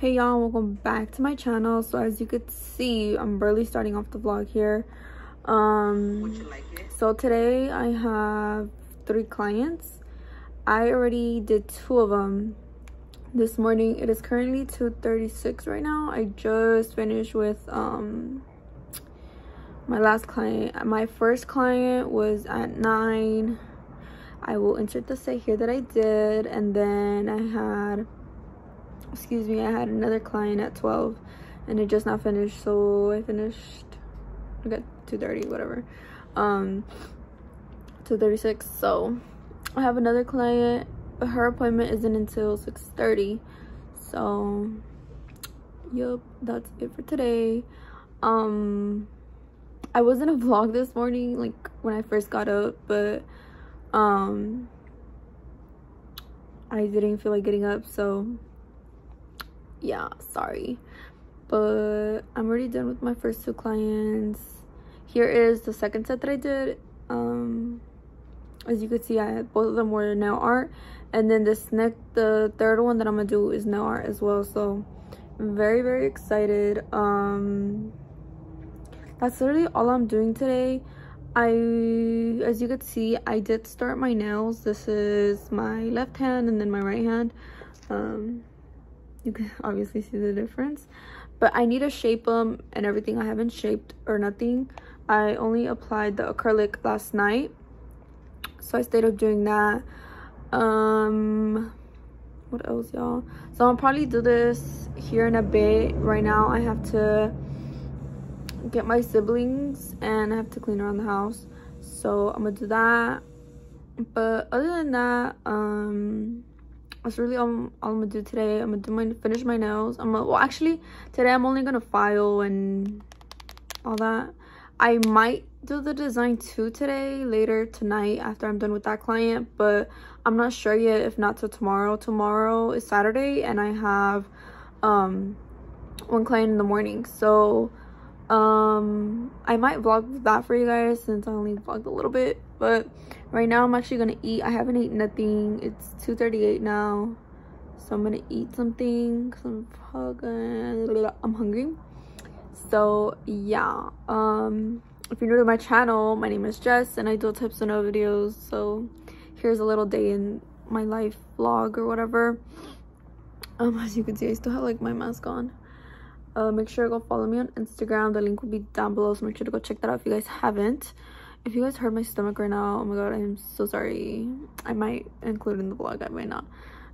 hey y'all welcome back to my channel. So as you could see i'm barely starting off the vlog here. Um so today i have three clients. I already did two of them this morning it is currently 2:36 right now. I just finished with um my last client. My first client was at nine. I will insert the set here that i did and then i had excuse me i had another client at 12 and it just not finished so i finished i got 230 whatever um 236 so i have another client but her appointment isn't until 6:30. so yep that's it for today um i wasn't a vlog this morning like when i first got up but um i didn't feel like getting up so yeah sorry. But i'm already done with my first two clients. Here is the second set that i did. Um as you can see i had both of them were nail art. And then this next the third one that i'm gonna do is nail art as well. So i'm very very excited. Um that's literally all i'm doing today. I as you can see i did start my nails. This is my left hand and then my right hand. Um you can obviously see the difference. But i need to shape them and everything. I haven't shaped or nothing. I only applied the acrylic last night. So i stayed up doing that. Um what else y'all? So i'll probably do this here in a bit. Right now i have to get my siblings and i have to clean around the house. So i'm gonna do that. But other than that um that's really all, all, i'm gonna do today. I'm gonna do my finish my nails. I'm gonna well actually today i'm only gonna file and all that. I might do the design too today later tonight after i'm done with that client but i'm not sure yet if not till tomorrow. Tomorrow is saturday and i have um one client in the morning. So um i might vlog that for you guys since i only vlogged a little bit but right now i'm actually gonna eat. I haven't eaten nothing. It's 2:38 now so i'm gonna eat something because i'm fucking i'm hungry. So yeah um if you're new to my channel my name is jess and i do tips and videos so here's a little day in my life vlog or whatever. Um as you can see i still have like my mask on uh, make sure to go follow me on instagram. The link will be down below so make sure to go check that out if you guys haven't. If you guys heard my stomach right now oh my god i'm so sorry. I might include in the vlog i might not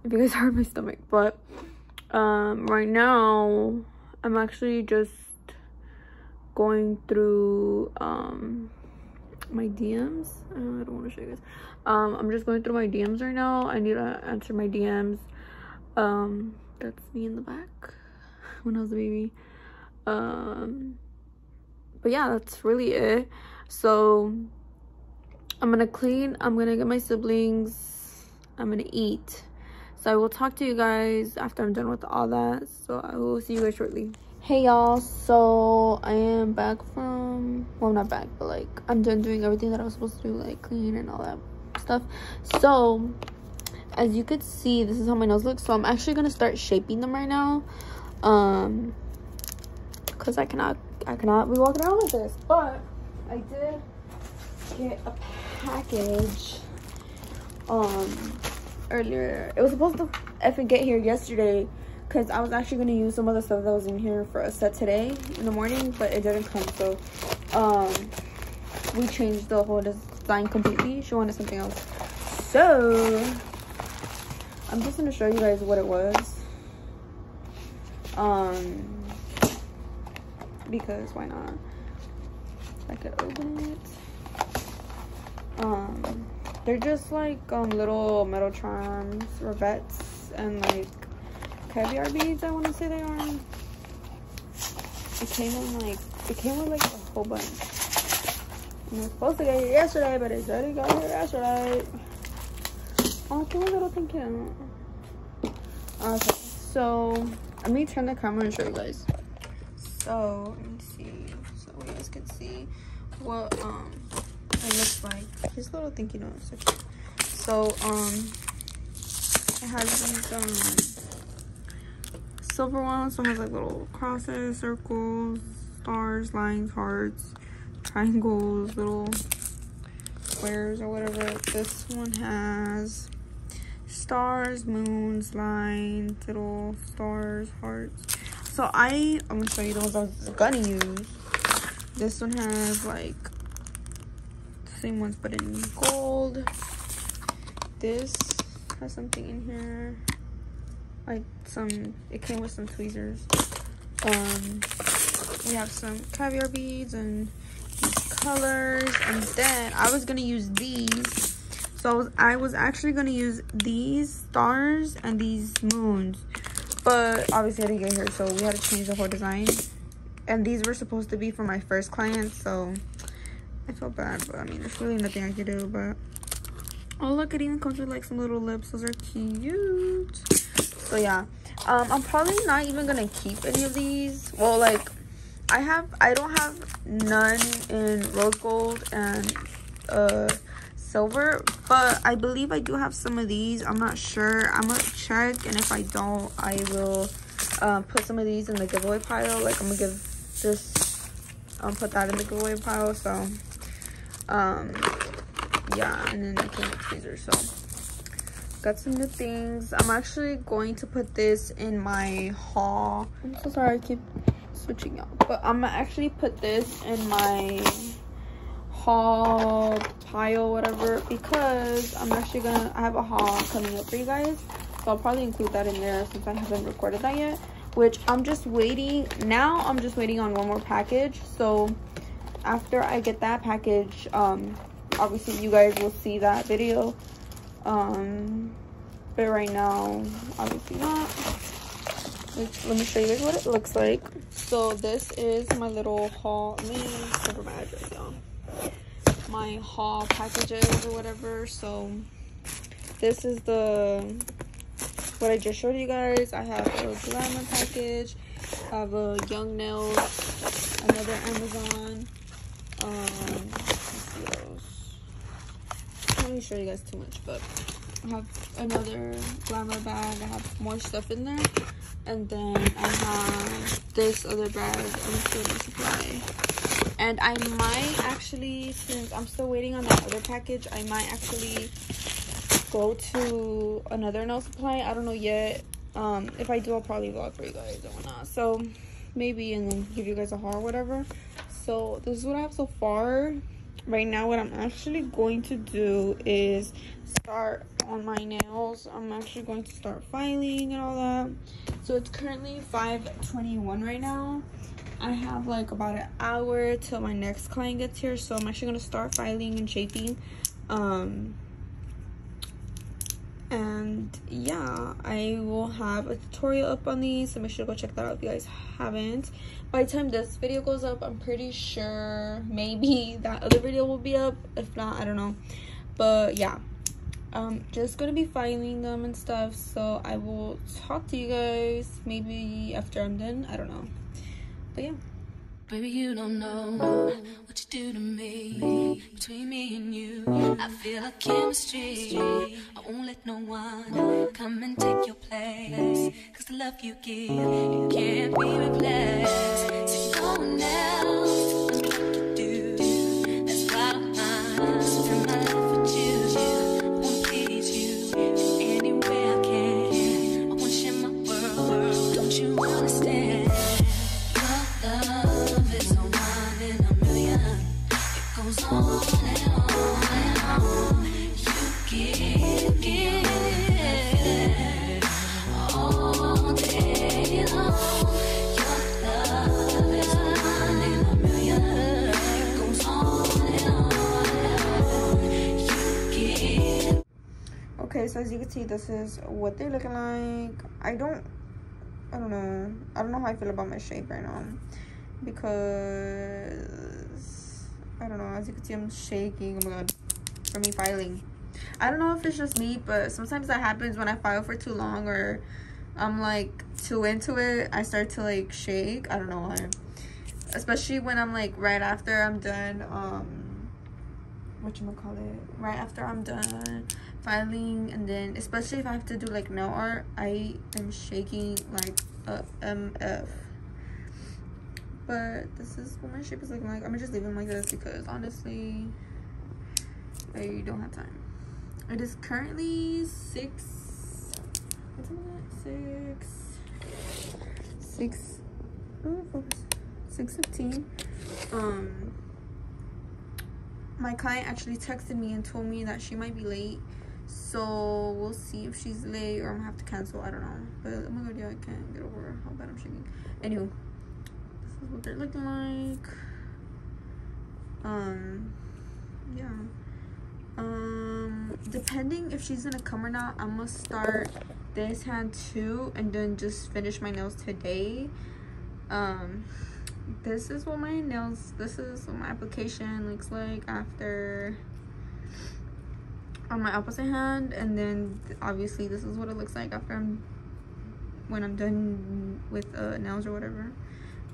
if you guys heard my stomach. But um right now i'm actually just going through um my dms i don't want to show you guys. Um i'm just going through my dms right now. I need to answer my dms um that's me in the back when I was a baby. Um, but yeah, that's really it. So I'm gonna clean. I'm gonna get my siblings. I'm gonna eat. So I will talk to you guys after I'm done with all that. So I will see you guys shortly. Hey y'all, so I am back from, well not back, but like I'm done doing everything that I was supposed to do, like clean and all that stuff. So as you could see, this is how my nails look. So I'm actually gonna start shaping them right now um because i cannot i cannot be walking around like this but i did get a package um earlier. It was supposed to effing get here yesterday because i was actually going to use some of the stuff that was in here for a set today in the morning but it didn't come so um we changed the whole design completely she wanted something else. So i'm just going to show you guys what it was um because why not? I could open it. Um they're just like um little metal charms rivets and like caviar beads i want to say they are. It came in like it came with like a whole bunch. And I was supposed to get it yesterday but it already got here yesterday. Oh cute little thing okay so let me turn the camera and show you guys. So let me see so you guys can see what um it looks like. This little thingy note so um it has these um silver one so it has like little crosses circles stars lines hearts triangles little squares or whatever. This one has stars moons lines little stars hearts. So i i'm gonna show you those i was gonna use. This one has like the same ones but in gold. This has something in here like some it came with some tweezers. Um we have some caviar beads and colors. And then i was gonna use these so I was, actually gonna use these stars and these moons but obviously i didn't get here so we had to change the whole design. And these were supposed to be for my first client so i felt bad but i mean there's really nothing i could do but oh look it even comes with like some little lips. Those are cute. So yeah. Um i'm probably not even gonna keep any of these. Well like i have i don't have none in rose gold and uh silver but i believe i do have some of these. I'm not sure. I'm gonna check and if i don't i will uh, put some of these in the giveaway pile. Like i'm gonna give this um put that in the giveaway pile so um yeah and then i came with tweezers so. Got some new things. I'm actually going to put this in my haul. I'm so sorry i keep switching out but i'm gonna actually put this in my haul pile whatever because i'm actually gonna i have a haul coming up for you guys so i'll probably include that in there since i haven't recorded that yet which i'm just waiting now i'm just waiting on one more package so after i get that package um obviously you guys will see that video um but right now obviously not. Let me show you guys what it looks like. So this is my little haul let me my haul packages or whatever. So this is the what i just showed you guys. I have a glamour package. I have a young nails another amazon. Um let me show you guys too much but i have another glamour bag. I have more stuff in there and then i have this other bag Beauty Supply. And i might actually since i'm still waiting on that other package i might actually go to another nail supply. I don't know yet. Um if i do i'll probably vlog for you guys or whatnot. So maybe and then give you guys a haul or whatever. So this is what i have so far. Right now what i'm actually going to do is start on my nails. I'm actually going to start filing and all that so it's currently 5:21 right now. I have like about an hour till my next client gets here so i'm actually going to start filing and shaping um and yeah i will have a tutorial up on these so make sure to go check that out if you guys haven't. By the time this video goes up i'm pretty sure maybe that other video will be up. If not i don't know. But yeah i'm just gonna be filing them and stuff so i will talk to you guys maybe after i'm done i don't know but yeah Baby, you don't know what you do to me. Between me and you, I feel a chemistry. I won't let no one come and take your place. Cause the love you give, it can't be replaced. So no one so as you can see this is what they're looking like. I don't i don't know. I don't know how i feel about my shape right now because i don't know as you can see i'm shaking. Oh my god. From me filing. I don't know if it's just me but sometimes that happens when i file for too long or i'm like too into it i start to like shake. I don't know why. Especially when i'm like right after i'm done um what you call it right after i'm done filing and then especially if i have to do like nail art i am shaking like a MF. But this is what my shape is looking like. I'm gonna just leave them like this because honestly, I don't have time. It is currently six. What's it? Six. Six. Oh. Six fifteen. Um, my client actually texted me and told me that she might be late. So we'll see if she's late or I'm gonna have to cancel. I don't know. But oh my god, yeah, I can't get over how bad I'm shaking. Anywho, this is what they're looking like. Um, yeah. Um, depending if she's gonna come or not, I'm gonna start this hand too and then just finish my nails today. Um, this is what my nails, this is what my application looks like after on my opposite hand. And then obviously this is what it looks like after I'm when I'm done with uh, nails or whatever.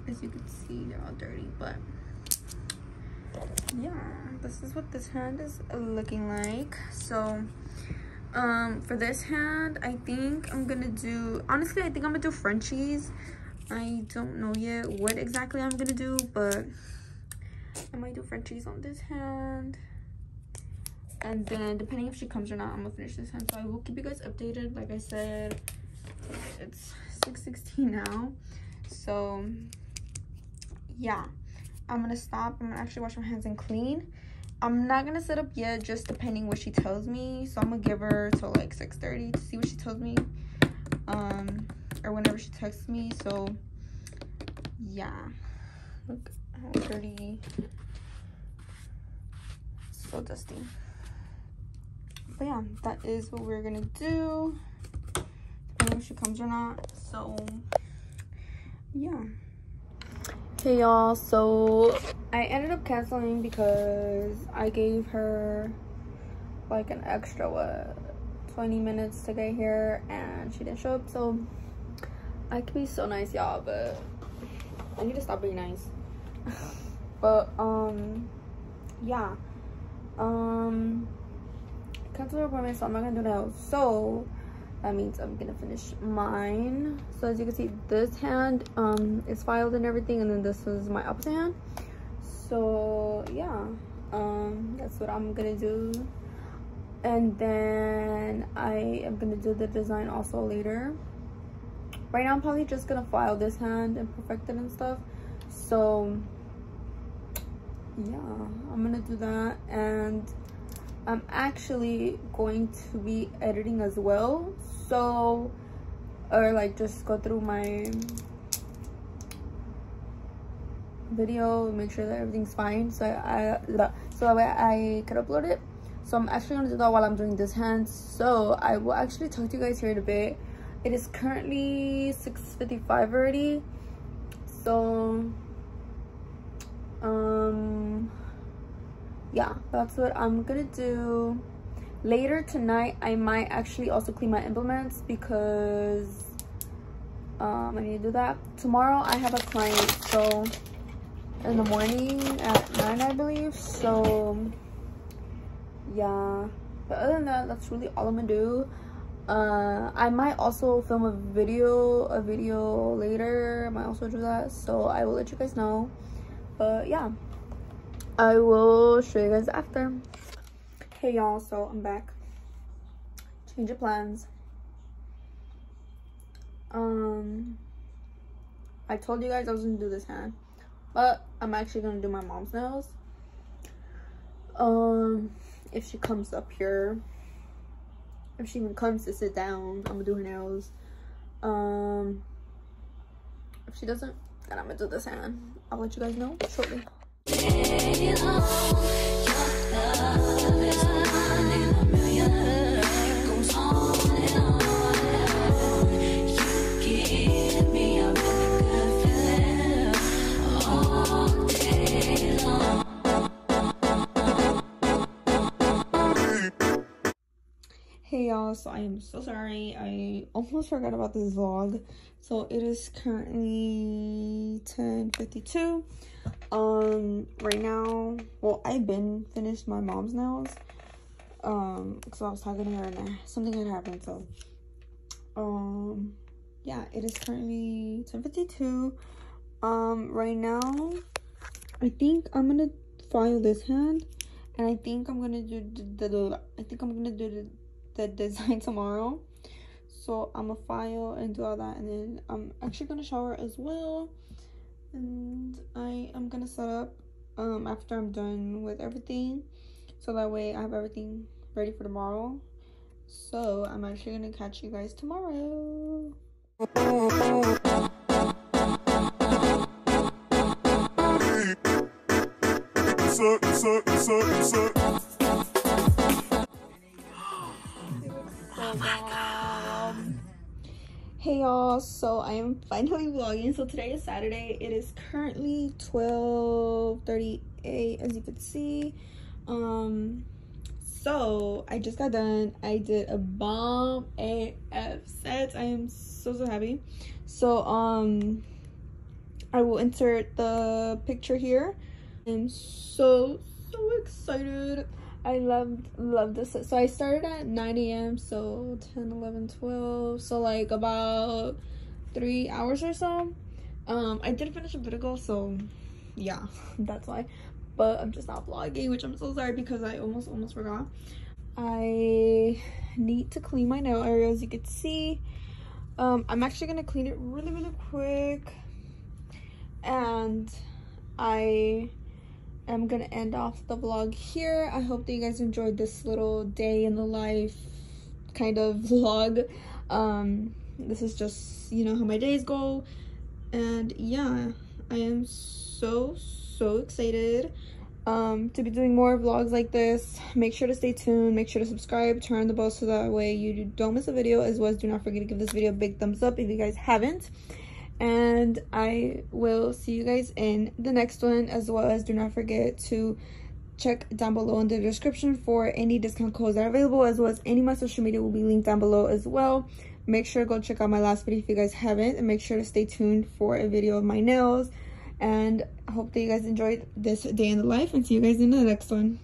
As you can see they're all dirty but yeah this is what this hand is looking like. So um for this hand I think I'm gonna do honestly I think I'm gonna do Frenchies I don't know yet what exactly I'm gonna do but I might do Frenchies on this hand. And then depending if she comes or not i'm gonna finish this hand. So i will keep you guys updated. Like i said it's 6:16 now. So yeah. I'm gonna stop. I'm gonna actually wash my hands and clean. I'm not gonna set up yet just depending what she tells me. So i'm gonna give her till like 6:30 to see what she tells me. Um or whenever she texts me so yeah. Look how dirty so dusty. But yeah that is what we're gonna do. Depending if she comes or not. So yeah. Okay y'all so i ended up canceling because i gave her like an extra what 20 minutes to get here and she didn't show up so i could be so nice y'all but i need to stop being nice. But um yeah. Um cancel appointment so i'm not gonna do that. So that means i'm gonna finish mine. So as you can see this hand um is filed and everything and then this is my opposite hand. So yeah. Um that's what i'm gonna do. And then i am gonna do the design also later right now i'm probably just gonna file this hand and perfect it and stuff so yeah i'm gonna do that and I'm actually going to be editing as well. So, or like just go through my video, make sure that everything's fine. So I, so that way I can upload it. So I'm actually gonna do that while I'm doing this hand. So I will actually talk to you guys here in a bit. It is currently 6.55 already. So, um, yeah that's what i'm gonna do. Later tonight i might actually also clean my implements because um i need to do that. Tomorrow i have a client so in the morning at nine i believe. So yeah. But other than that that's really all i'm gonna do uh i might also film a video a video later i might also do that so i will let you guys know but yeah I will show you guys after. Hey y'all, so I'm back. Change of plans. Um, I told you guys I was gonna do this hand, but I'm actually gonna do my mom's nails. Um, if she comes up here, if she even comes to sit down, I'm gonna do her nails. Um, if she doesn't, then I'm gonna do this hand. I'll let you guys know shortly. So I am so sorry. I almost forgot about this vlog. So it is currently 10.52 um right now well i've been finished my mom's nails um because i was talking to her and something had happened so um yeah it is currently 10:52. um right now i think i'm gonna file this hand and i think i'm gonna do the, the i think i'm gonna do the, the design tomorrow. So i'm gonna file and do all that and then i'm actually gonna shower as well. And i am gonna set up um after i'm done with everything so that way i have everything ready for tomorrow. So i'm actually gonna catch you guys tomorrow Hey y'all, so I am finally vlogging. So today is Saturday. It is currently 12:38 as you can see. Um so I just got done. I did a bomb AF set. I am so so happy. So um I will insert the picture here. I'm so so excited. I loved loved this. So I started at 9 a.m. So 10, 11, 12. So like about three hours or so. Um, I did finish a bit ago, so yeah, that's why. But I'm just not vlogging, which I'm so sorry because I almost almost forgot. I need to clean my nail area as you can see. Um, I'm actually gonna clean it really really quick, and I I'm gonna end off the vlog here. I hope that you guys enjoyed this little day in the life kind of vlog. Um, this is just, you know, how my days go. And yeah, I am so, so excited um, to be doing more vlogs like this. Make sure to stay tuned. Make sure to subscribe, turn on the bell so that way you don't miss a video. As well as do not forget to give this video a big thumbs up if you guys haven't and I will see you guys in the next one as well as do not forget to check down below in the description for any discount codes that are available as well as any of my social media will be linked down below as well. Make sure to go check out my last video if you guys haven't and make sure to stay tuned for a video of my nails and hope that you guys enjoyed this day in the life and see you guys in the next one